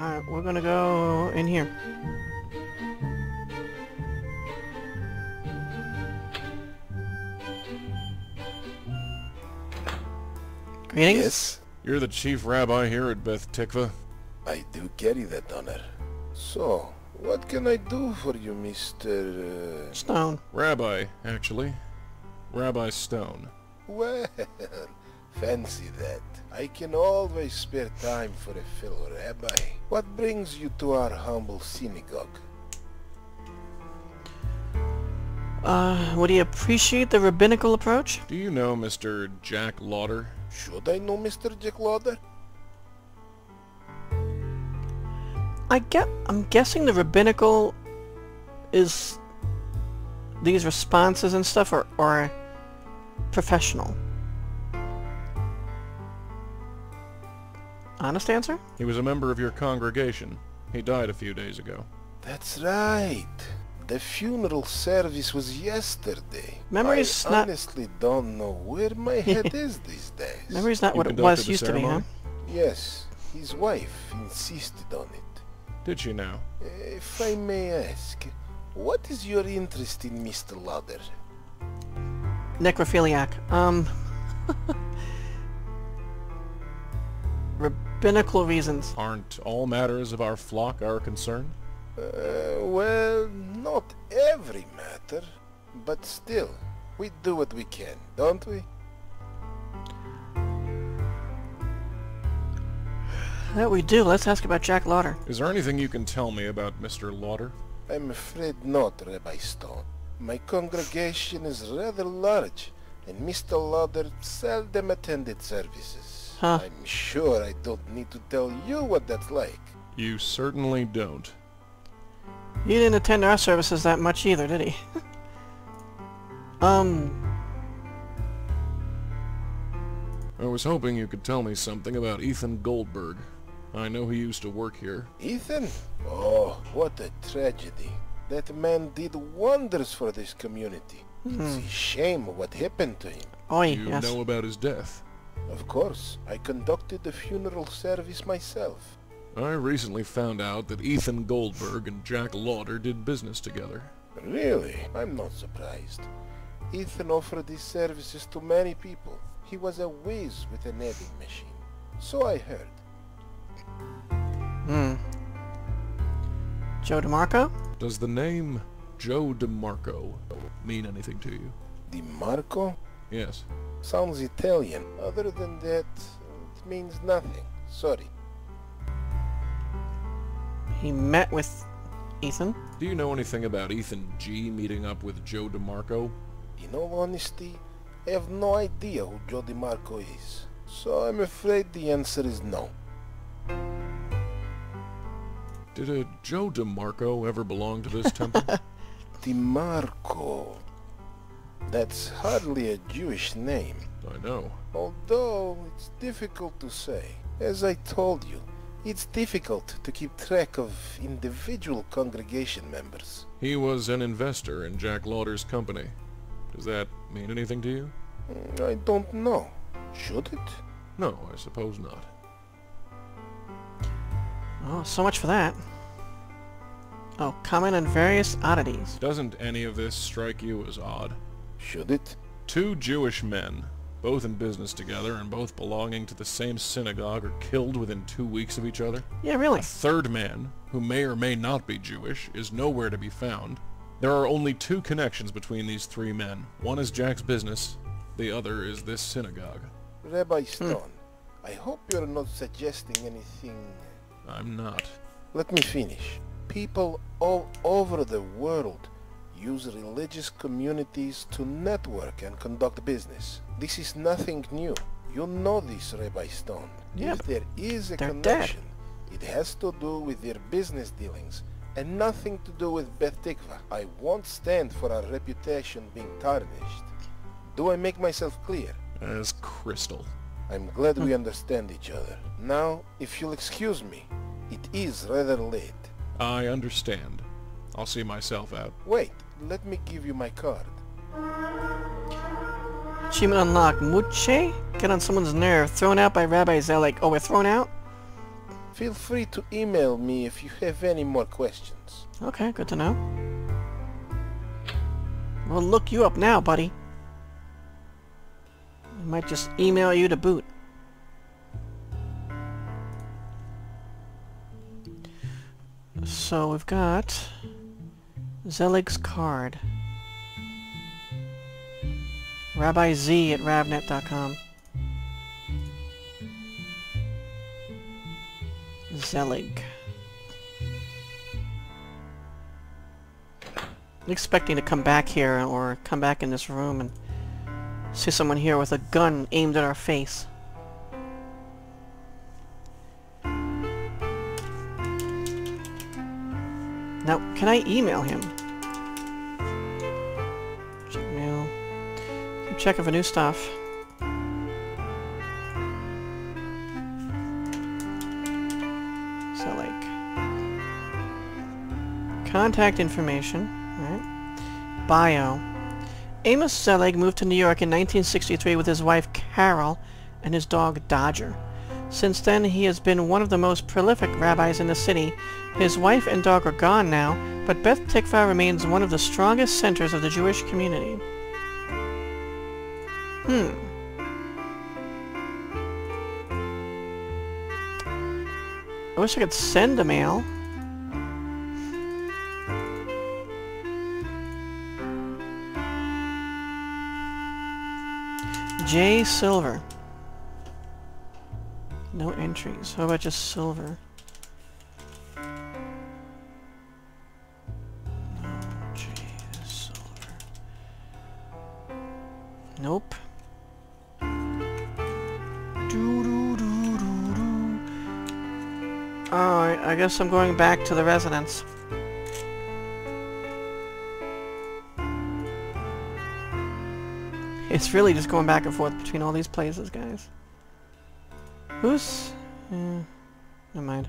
Alright, we're gonna go in here. Greetings. Yes, You're the chief rabbi here at Beth Tikva. I do carry that honor. So, what can I do for you, Mr... Uh... Stone. Rabbi, actually. Rabbi Stone. Well, fancy that. I can always spare time for a fellow rabbi. What brings you to our humble synagogue? Uh, would he appreciate the rabbinical approach? Do you know Mr. Jack Lauder? Should I know Mr. Jack Lauder? I get. I'm guessing the rabbinical is these responses and stuff are, are professional. Honest answer? He was a member of your congregation. He died a few days ago. That's right. The funeral service was yesterday. Memory's I not- honestly don't know where my head is these days. Memory's not You what it was the used to be, huh? Yes, his wife insisted on it. Did she now? If I may ask, what is your interest in Mr. Lauder? Necrophiliac. Um. rabbinical reasons. Aren't all matters of our flock our concern? Uh, well, not every matter, but still, we do what we can, don't we? That we do. Let's ask about Jack Lauder. Is there anything you can tell me about Mr. Lauder? I'm afraid not, Rabbi Stone. My congregation is rather large, and Mr. Lauder seldom attended services. Huh. I'm sure I don't need to tell you what that's like. You certainly don't. He didn't attend our services that much either, did he? um. I was hoping you could tell me something about Ethan Goldberg. I know he used to work here. Ethan? Oh, what a tragedy. That man did wonders for this community. It's a shame what happened to him. Oi, You yes. know about his death. Of course, I conducted the funeral service myself. I recently found out that Ethan Goldberg and Jack Lauder did business together. Really? I'm not surprised. Ethan offered his services to many people. He was a whiz with an editing machine. So I heard. Hmm. Joe DeMarco? Does the name Joe DeMarco mean anything to you? DeMarco? Yes. Sounds Italian. Other than that, it means nothing. Sorry. He met with Ethan. Do you know anything about Ethan G meeting up with Joe DeMarco? In all honesty, I have no idea who Joe DeMarco is. So I'm afraid the answer is no. Did a Joe DeMarco ever belong to this temple? DeMarco. That's hardly a Jewish name. I know. Although it's difficult to say. As I told you, it's difficult to keep track of individual congregation members. He was an investor in Jack Lauder's company. Does that mean anything to you? Mm, I don't know. Should it? No, I suppose not. Oh, so much for that. Oh, comment on various oddities. Doesn't any of this strike you as odd? Should it? Two Jewish men, both in business together and both belonging to the same synagogue, are killed within two weeks of each other? Yeah, really. A third man, who may or may not be Jewish, is nowhere to be found. There are only two connections between these three men. One is Jack's business, the other is this synagogue. Rabbi hmm. Stone, I hope you're not suggesting anything... I'm not. Let me finish. People all over the world use religious communities to network and conduct business. This is nothing new. You know this, Rabbi Stone. Yeah, If there is a they're connection, it has to do with their business dealings and nothing to do with Beth Tikva. I won't stand for our reputation being tarnished. Do I make myself clear? As crystal. I'm glad we hmm. understand each other. Now, if you'll excuse me, it is rather late. I understand. I'll see myself out. Wait, let me give you my card. Achievement unlocked. Muche? Get on someone's nerve. Thrown out by Rabbi Zelig. Oh, we're thrown out? Feel free to email me if you have any more questions. Okay, good to know. We'll look you up now, buddy. I might just email you to boot. So we've got Zelig's card. Rabbi Z at ravnet.com. Zelig. I'm expecting to come back here or come back in this room and see someone here with a gun aimed at our face. Now, can I email him? Keep checking for new stuff. So, like... Contact information. right? Bio. Amos Zelig moved to New York in 1963 with his wife Carol and his dog Dodger. Since then, he has been one of the most prolific rabbis in the city. His wife and dog are gone now, but Beth Tikva remains one of the strongest centers of the Jewish community. Hmm. I wish I could send a mail. J. Silver. No entries. How about just silver? No, J. Silver. Nope. I, guess I'm going back to the residence. It's really just going back and forth between all these places, guys. Who's... Uh, never mind.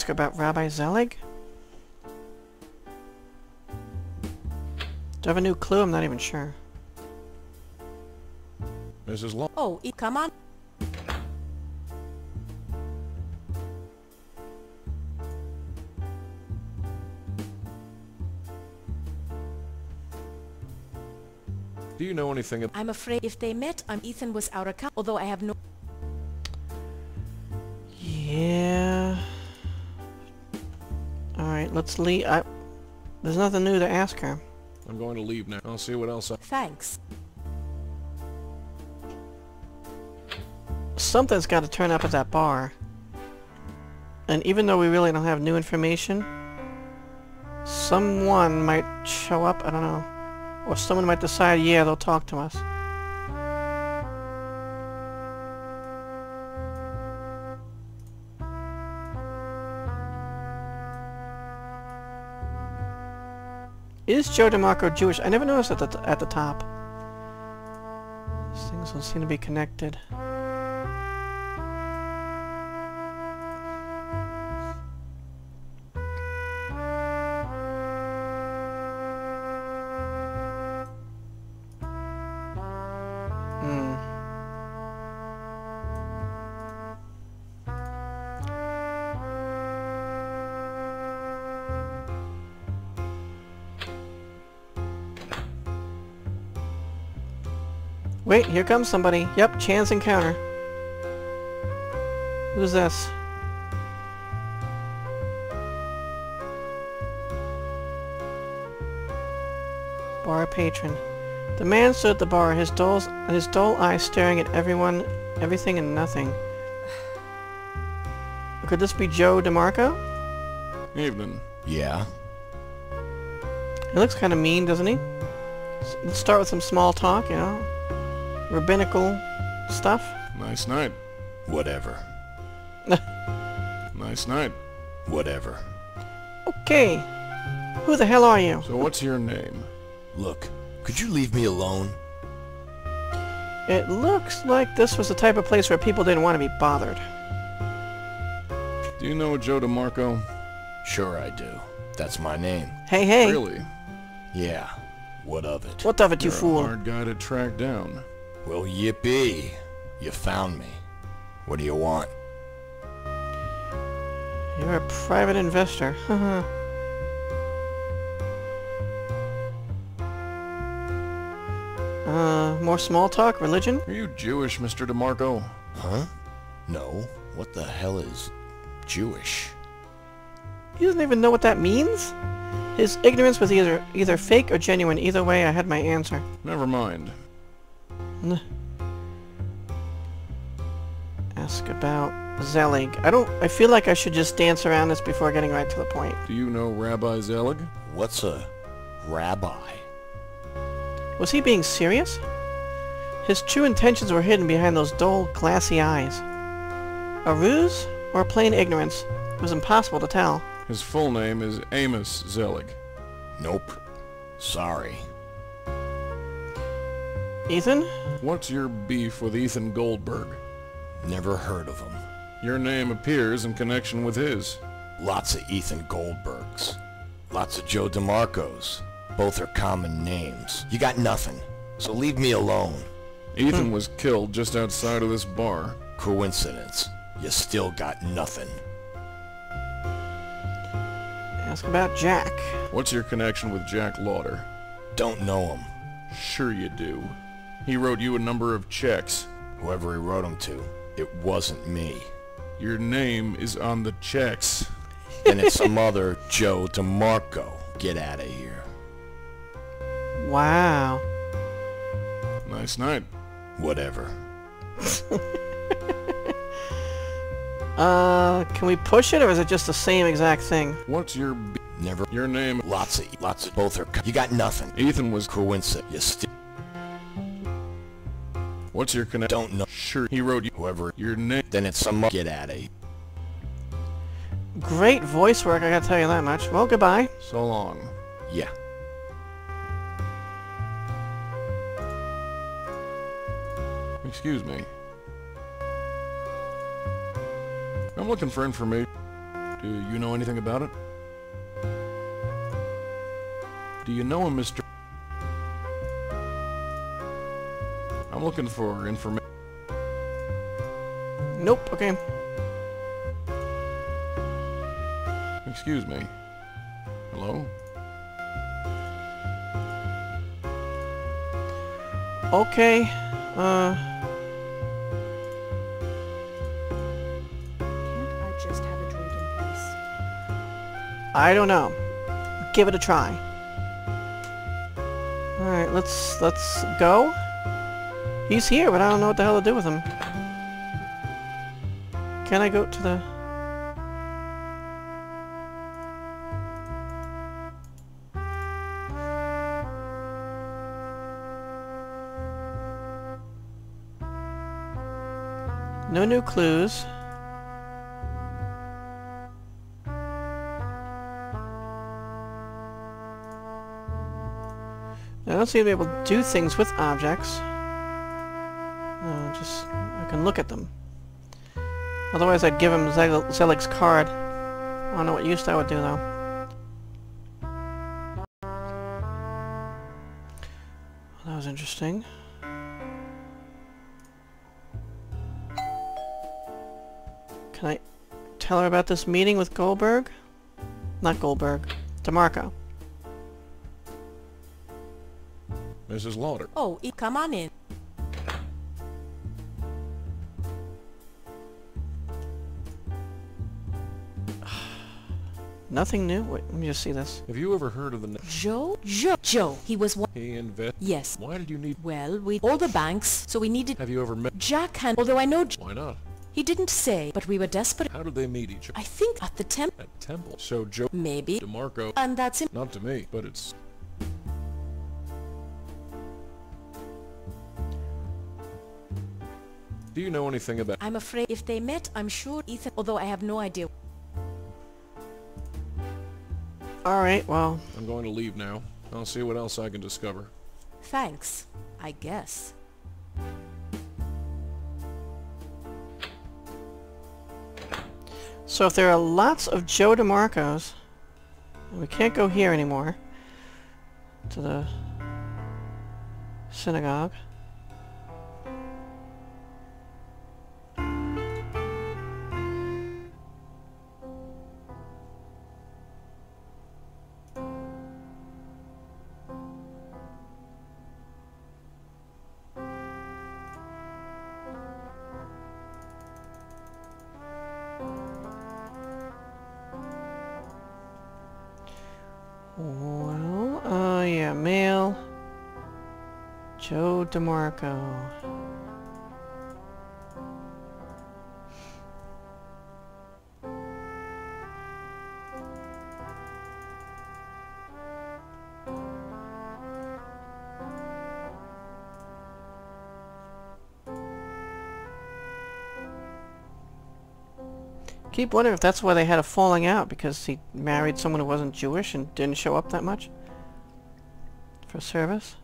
Ask her about Rabbi Zelig? Do I have a new clue? I'm not even sure. Mrs. Long. Oh, come on. Do you know anything ab- I'm afraid if they met, I'm Ethan was out of town. Although I have no... Yeah. Alright, let's leave. I, there's nothing new to ask her. I'm going to leave now. I'll see what else I... Thanks. Something's got to turn up at that bar. And even though we really don't have new information, someone might show up, I don't know. Or someone might decide, yeah, they'll talk to us. Is Joe DeMarco Jewish? I never noticed at the, at the top. These things don't seem to be connected. Wait, here comes somebody. Yep, chance encounter. Who's this? Bar patron. The man stood at the bar, his dull, his dull eyes staring at everyone, everything and nothing. Could this be Joe DeMarco? Evening. Yeah? He looks kind of mean, doesn't he? Let's start with some small talk, you know? Rabbinical stuff. Nice night. Whatever. Nice night. Whatever. Okay. Who the hell are you? So what's your name? Look, could you leave me alone? It looks like this was the type of place where people didn't want to be bothered. Do you know Joe DeMarco? Sure I do. That's my name. Hey, hey. Really? Yeah. What of it? What of it, you You're fool? a hard guy to track down. Well, yippee. You found me. What do you want? You're a private investor. Haha. uh, more small talk? Religion? Are you Jewish, Mr. DeMarco? Huh? No. What the hell is Jewish? He doesn't even know what that means? His ignorance was either either fake or genuine. Either way, I had my answer. Never mind. Ask about Zelig. I don't... I feel like I should just dance around this before getting right to the point. Do you know Rabbi Zelig? What's a rabbi? Was he being serious? His true intentions were hidden behind those dull, glassy eyes. A ruse or plain ignorance? It was impossible to tell. His full name is Amos Zelig. Nope. Sorry. Ethan? What's your beef with Ethan Goldberg? Never heard of him. Your name appears in connection with his. Lots of Ethan Goldbergs. Lots of Joe DeMarcos. Both are common names. You got nothing. So leave me alone. Ethan was killed just outside of this bar. Coincidence. You still got nothing. Ask about Jack. What's your connection with Jack Lauder? Don't know him. Sure you do. He wrote you a number of checks. Whoever he wrote them to, it wasn't me. Your name is on the checks. And it's some other Joe DeMarco. Get out of here. Wow. Nice night. Whatever. Uh, can we push it or is it just the same exact thing? What's your be- Never. your name? Lots of, lots of, both are, co- you got nothing. Ethan was. Coincidence. You still What's your connection? don't know. Sure. He wrote you Whoever, your name. then it's some, get out of. Great voice work, I gotta tell you that much. Well, goodbye. So long. Yeah. Excuse me. I'm looking for information. Do you know anything about it? Do you know him, Mr. I'm looking for information. Nope, okay. Excuse me. Hello? Okay, uh... Can't I just have a drink in peace? I don't know. Give it a try. Alright, let's let's go. He's here, but I don't know what the hell to do with him. Can I go to the... No new clues. I don't seem to be able to do things with objects. Just, I can look at them. Otherwise I'd give him Zel Zelig's card. I don't know what use that would do though. That was interesting. Can I tell her about this meeting with Goldberg? Not Goldberg. DeMarco. Mrs. Lauder. Oh, come on in. Nothing new? Wait, let me just see this. Have you ever heard of the name? Joe? Joe. Joe. He was one. He invest. Yes. Why did you need... Well, we all the banks, so we needed Have you ever met... Jack and although I know J- Why not? he didn't say, but we were desperate. How did they meet each other? I think at the temple. At Temple. So Joe maybe. DeMarco... And that's him. Not to me, but it's... Do you know anything about... I'm afraid if they met, I'm sure Ethan although I have no idea. Alright, well, I'm going to leave now. I'll see what else I can discover. Thanks, I guess. So if there are lots of Joe DeMarcos, we can't go here anymore, to the synagogue. DeMarco. Keep wondering if that's why they had a falling out, because he married someone who wasn't Jewish and didn't show up that much for service.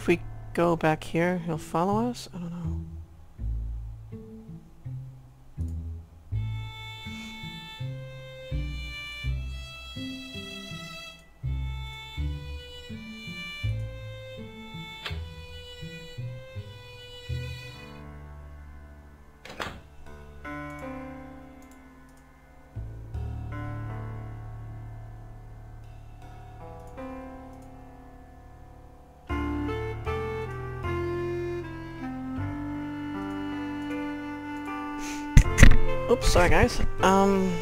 If we go back here, he'll follow us? I don't Oops, sorry guys. Um...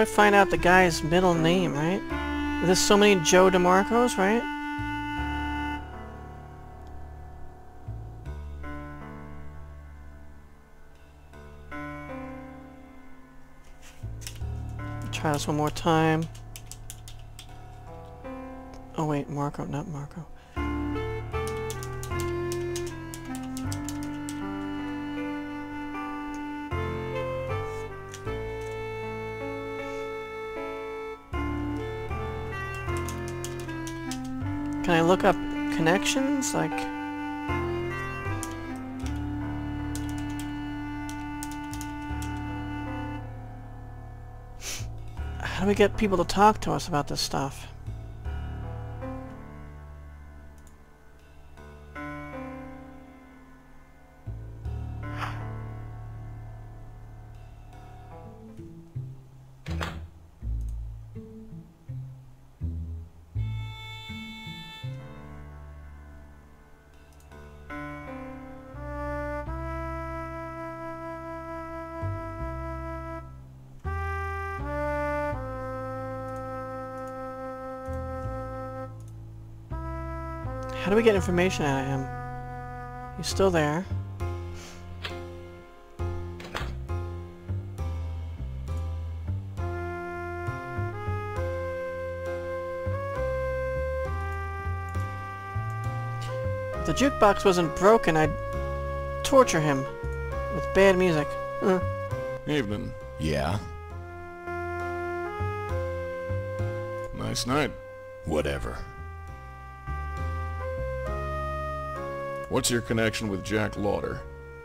I find out the guy's middle name, right? There's so many Joe DeMarcos, right? Try this one more time. Oh wait, Marco, not Marco. Can I look up connections? Like... How do we get people to talk to us about this stuff? How do we get information out of him? He's still there. If the jukebox wasn't broken, I'd torture him with bad music. Uh, Evening. Yeah? Nice night. Whatever. What's your connection with Jack Lauder?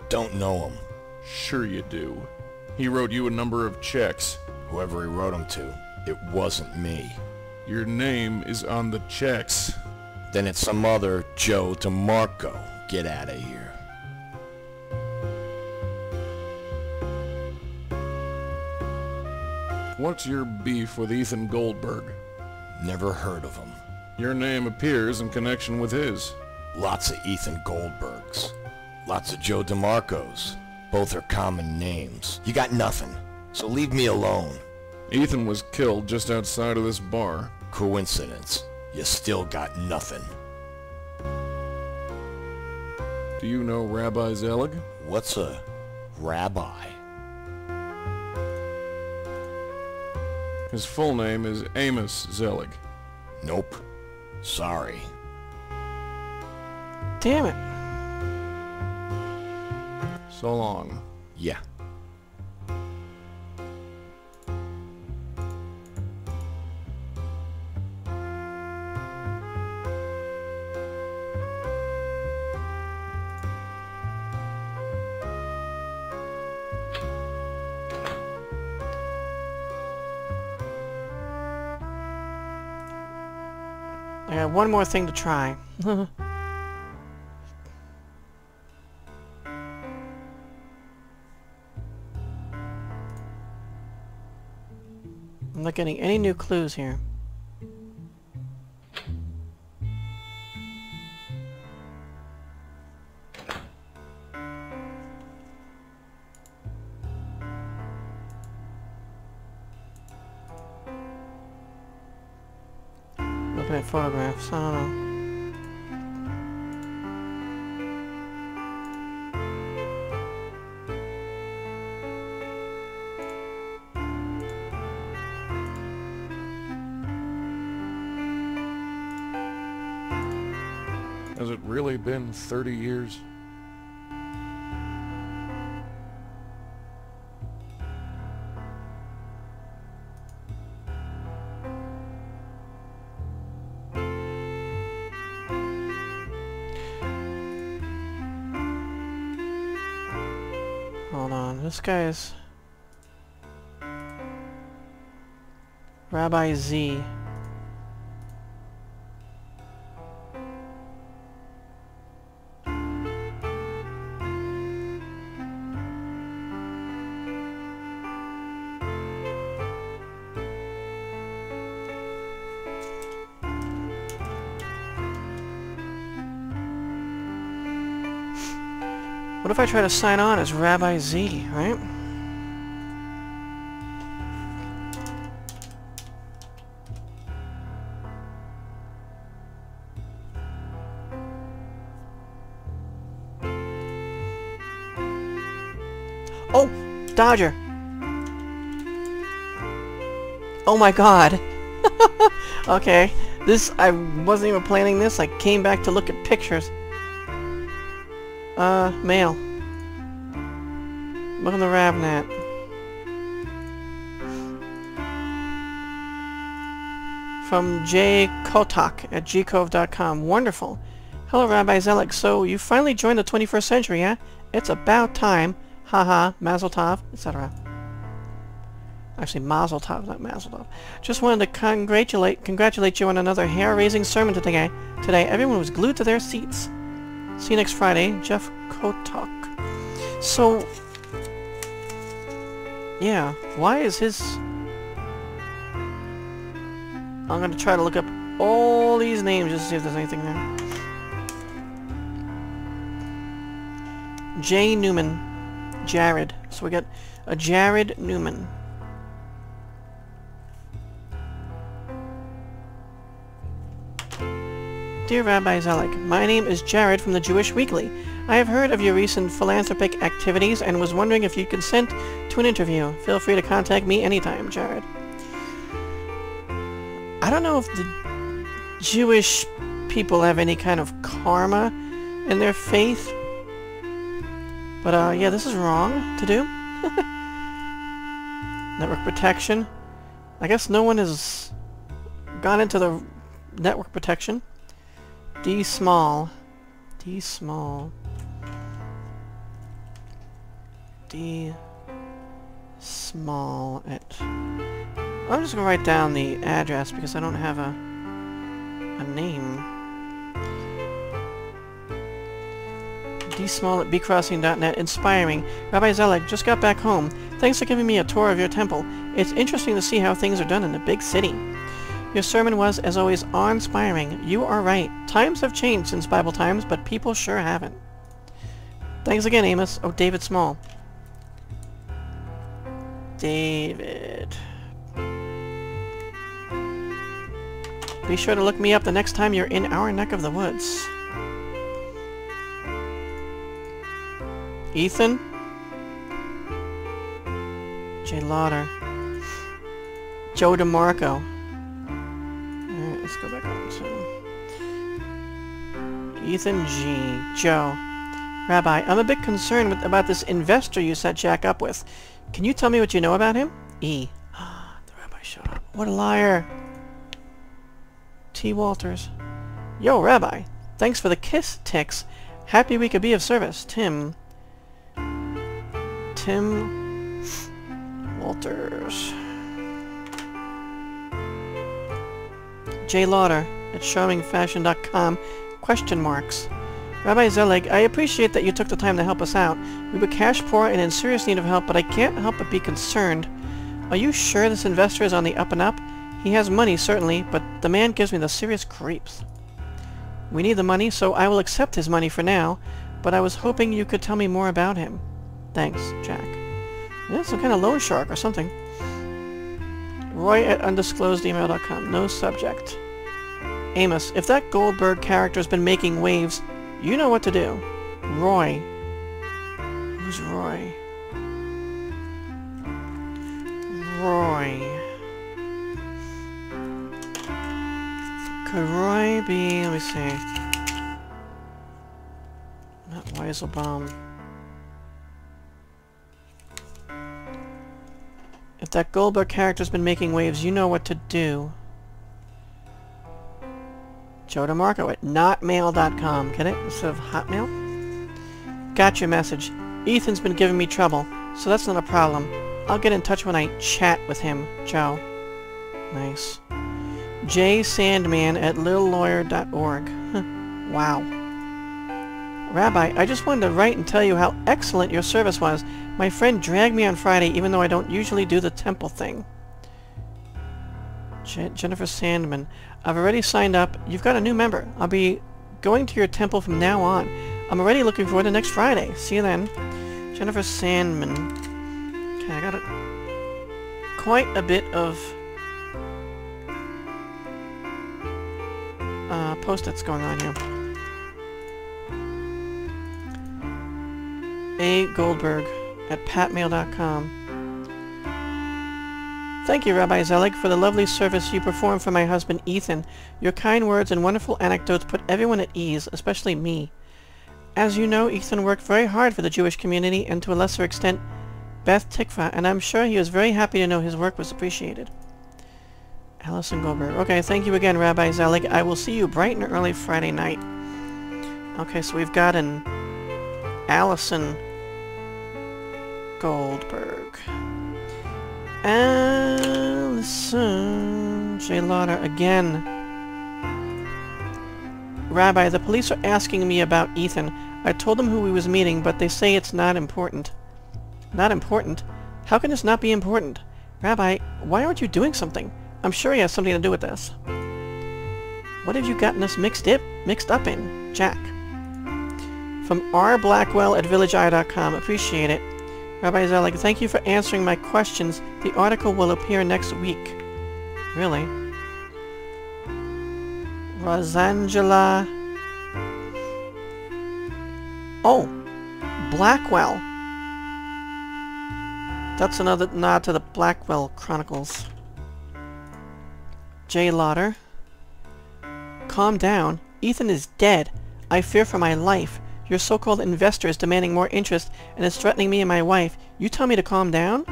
Don't know him. Sure you do. He wrote you a number of checks. Whoever he wrote them to, it wasn't me. Your name is on the checks. Then it's some other Joe DeMarco. Get out of here. What's your beef with Ethan Goldberg? Never heard of him. Your name appears in connection with his. Lots of Ethan Goldbergs. Lots of Joe DeMarcos. Both are common names. You got nothing. So leave me alone. Ethan was killed just outside of this bar. Coincidence. You still got nothing. Do you know Rabbi Zelig? What's a rabbi? His full name is Amos Zelig. Nope. Sorry. Damn it. So long. Yeah. I got one more thing to try. getting any new clues here. Looking at photographs, I don't know. Been 30 years? Hold on, this guy's... Rabbi Z. What if I try to sign on as Rabbi Z, right? Oh! Dodger! Oh my god! okay, this, I wasn't even planning this, I came back to look at pictures. Uh, mail. Welcome to Ravnet. From J. Kotak at gcove.com. Wonderful. Hello, Rabbi Zelig. So, you finally joined the 21st century, yeah? It's about time. Haha, Mazel Tov, etc. Actually, Mazel Tov, not Mazel Tov. Just wanted to congratulate congratulate you on another hair-raising sermon today. Today, everyone was glued to their seats. See you next Friday, Jeff Kotok. So, yeah, why is his... I'm gonna try to look up all these names just to see if there's anything there. Jay Newman. Jared. So we got a Jared Newman. Dear Rabbi Zelig, my name is Jared from the Jewish Weekly. I have heard of your recent philanthropic activities and was wondering if you'd consent to an interview. Feel free to contact me anytime, Jared. I don't know if the Jewish people have any kind of karma in their faith. But, uh, yeah, this is wrong to do. Network protection. I guess no one has gone into the network protection. D small. D small. D small at... I'm just gonna write down the address because I don't have a, a name. D small at bcrossing.net. Inspiring. Rabbi Zelig, just got back home. Thanks for giving me a tour of your temple. It's interesting to see how things are done in a big city. Your sermon was, as always, awe-inspiring. You are right. Times have changed since Bible times, but people sure haven't. Thanks again, Amos. Oh, David Small. David. Be sure to look me up the next time you're in our neck of the woods. Ethan? Jay Lauder. Joe DeMarco. Let's go back on to... Ethan G. Joe. Rabbi, I'm a bit concerned with, about this investor you set Jack up with. Can you tell me what you know about him? E. Ah, the rabbi showed up. What a liar. T. Walters. Yo, Rabbi. Thanks for the kiss, Tix. Happy we could be of service. Tim. Tim Walters. J. Lauder at charmingfashion.com. Question marks. Rabbi Zelig, I appreciate that you took the time to help us out. We were cash poor and in serious need of help, but I can't help but be concerned. Are you sure this investor is on the up and up? He has money, certainly, but the man gives me the serious creeps. We need the money, so I will accept his money for now, but I was hoping you could tell me more about him. Thanks, Jack. Yeah, some kind of loan shark or something. Roy at undisclosedemail.com. No subject. Amos, if that Goldberg character's been making waves, you know what to do. Roy. Who's Roy? Roy. Could Roy be... let me see. Not Weiselbaum. If that Goldberg character's been making waves, you know what to do. Joe DeMarco at notmail.com. Get it? Instead of Hotmail? Got your message. Ethan's been giving me trouble, so that's not a problem. I'll get in touch when I chat with him, Joe. Nice. J. Sandman at littlelawyer.org. wow. Rabbi, I just wanted to write and tell you how excellent your service was. My friend dragged me on Friday even though I don't usually do the temple thing. Je Jennifer Sandman. I've already signed up. You've got a new member. I'll be going to your temple from now on. I'm already looking forward to next Friday. See you then. Jennifer Sandman. Okay, I got a, quite a bit of uh, post-its going on here. A. Goldberg at patmail.com. Thank you, Rabbi Zelig, for the lovely service you performed for my husband Ethan. Your kind words and wonderful anecdotes put everyone at ease, especially me. As you know, Ethan worked very hard for the Jewish community and to a lesser extent Beth Tikva, and I'm sure he was very happy to know his work was appreciated. Allison Goldberg. Okay, thank you again, Rabbi Zelig. I will see you bright and early Friday night. Okay, so we've got an Allison Goldberg. Allison J. Lauder again. Rabbi, the police are asking me about Ethan. I told them who he was meeting, but they say it's not important. Not important? How can this not be important? Rabbi, why aren't you doing something? I'm sure he has something to do with this. What have you gotten us mixed, up, mixed up in, Jack? From R. Blackwell at villageeye.com. Appreciate it. Rabbi Zelig, thank you for answering my questions. The article will appear next week. Really? Rosangela... Oh! Blackwell! That's another nod to the Blackwell Chronicles. J. Lauder. Calm down. Ethan is dead. I fear for my life. Your so-called investor is demanding more interest and is threatening me and my wife. You tell me to calm down?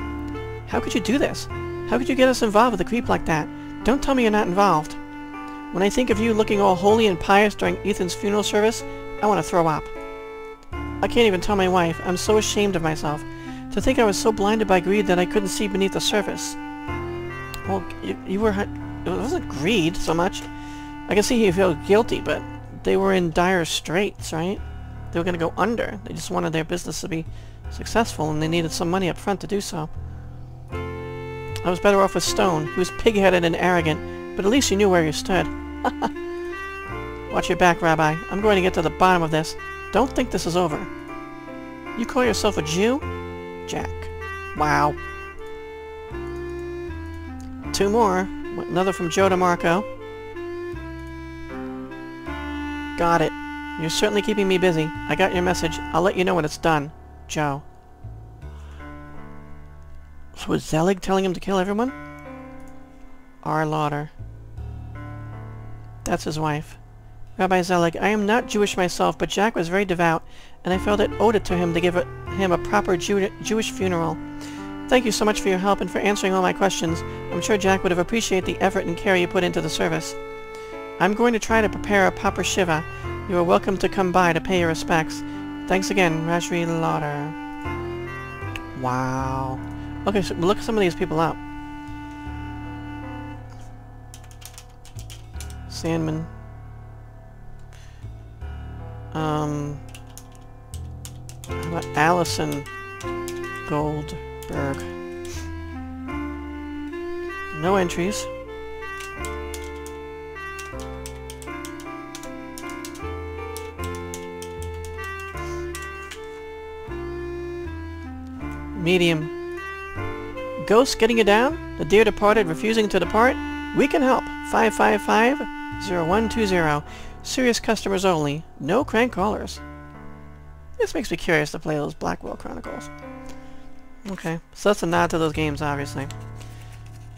How could you do this? How could you get us involved with a creep like that? Don't tell me you're not involved. When I think of you looking all holy and pious during Ethan's funeral service, I want to throw up. I can't even tell my wife. I'm so ashamed of myself. To think I was so blinded by greed that I couldn't see beneath the surface. Well, you, you were... It wasn't greed so much. I can see you feel guilty, but they were in dire straits, right? They were going to go under. They just wanted their business to be successful, and they needed some money up front to do so. I was better off with Stone, who was pig-headed and arrogant, but at least you knew where you stood. Watch your back, Rabbi. I'm going to get to the bottom of this. Don't think this is over. You call yourself a Jew? Jack. Wow. Two more. Another from Joe DeMarco. Got it. You're certainly keeping me busy. I got your message. I'll let you know when it's done. Joe. So was Zelig telling him to kill everyone? R. Lauder. That's his wife. Rabbi Zelig, I am not Jewish myself, but Jack was very devout, and I felt it owed it to him to give it, him a proper Jew Jewish funeral. Thank you so much for your help and for answering all my questions. I'm sure Jack would have appreciated the effort and care you put into the service. I'm going to try to prepare a proper Shiva. You are welcome to come by to pay your respects. Thanks again, Rashri Lauder. Wow. Okay, so look some of these people up. Sandman. Um, how about Allison Goldberg? No entries. Medium. Ghost getting you down? The dear departed refusing to depart? We can help. 555-0120. Serious customers only. No crank callers. This makes me curious to play those Blackwell Chronicles. Okay, so that's a nod to those games, obviously.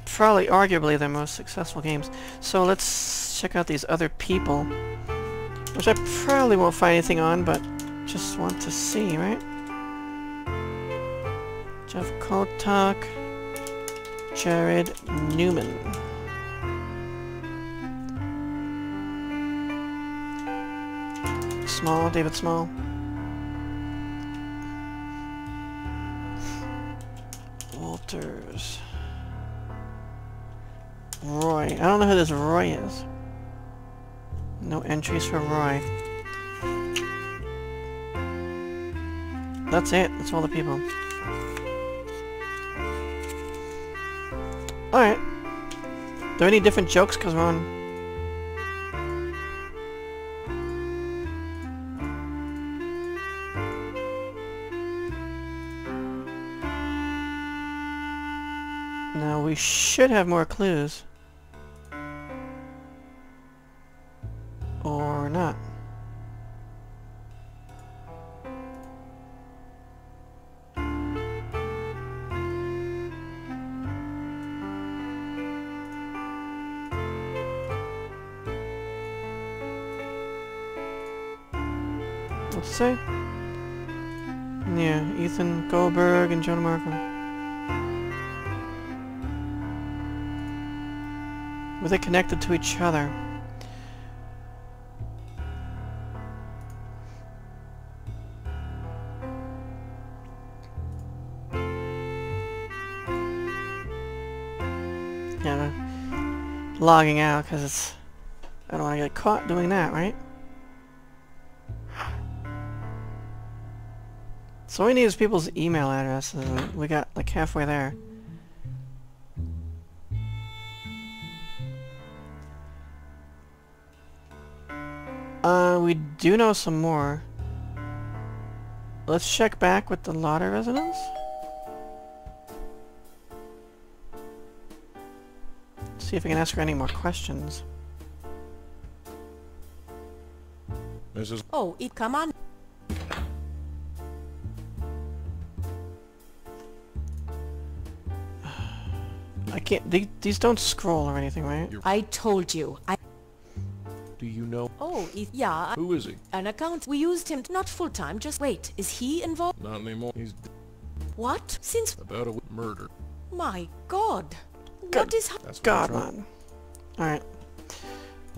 Probably, arguably, their most successful games. So let's check out these other people. Which I probably won't find anything on, but just want to see, right? Jeff Kotak, Jared Newman. Small, David Small. Walters. Roy. I don't know who this Roy is. No entries for Roy. That's it. That's all the people. Alright. There any different jokes because we're on... Now we should have more clues. Jonah Marco. Were they connected to each other? Yeah, logging out because it's... I don't want to get caught doing that, right? So all we need is people's email addresses, and we got like halfway there. Uh, we do know some more. Let's check back with the Lauder residence. See if we can ask her any more questions. Mrs. Oh, it come on. Can't. They, these don't scroll or anything, right? I told you. I. Do you know Oh, it, yeah. who is he? An account. We used him not full time. Just wait. Is he involved? Not anymore. He's d- What? Since about a w- murder. my God. Good. What is? That's what God, man. Alright.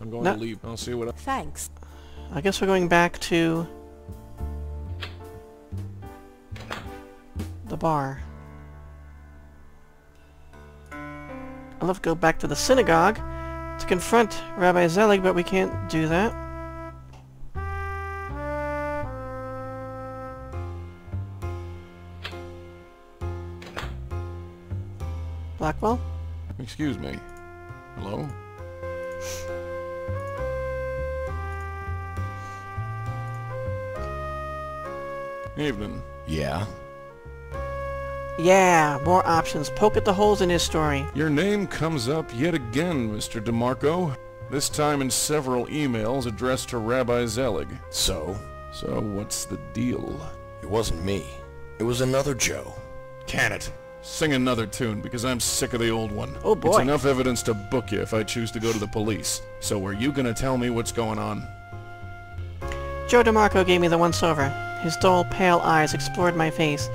I'm going No- to leave. I'll see what. I- Thanks. I guess we're going back to... the bar. Aleph go back to the synagogue to confront Rabbi Zelig, but we can't do that. Blackwell? Excuse me. Hello? Evening. Yeah? Yeah, more options. Poke at the holes in his story. Your name comes up yet again, Mr. DeMarco. This time in several emails addressed to Rabbi Zelig. So? So what's the deal? It wasn't me. It was another Joe. Can it? Sing another tune, because I'm sick of the old one. Oh, boy. It's enough evidence to book you if I choose to go to the police. So are you gonna tell me what's going on? Joe DeMarco gave me the once-over. His dull, pale eyes explored my face.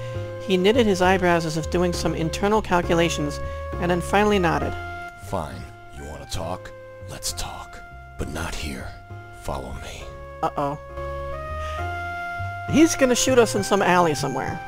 He knitted his eyebrows as if doing some internal calculations, and then finally nodded. Fine. You want to talk? Let's talk. But not here. Follow me. Uh-oh. He's gonna shoot us in some alley somewhere.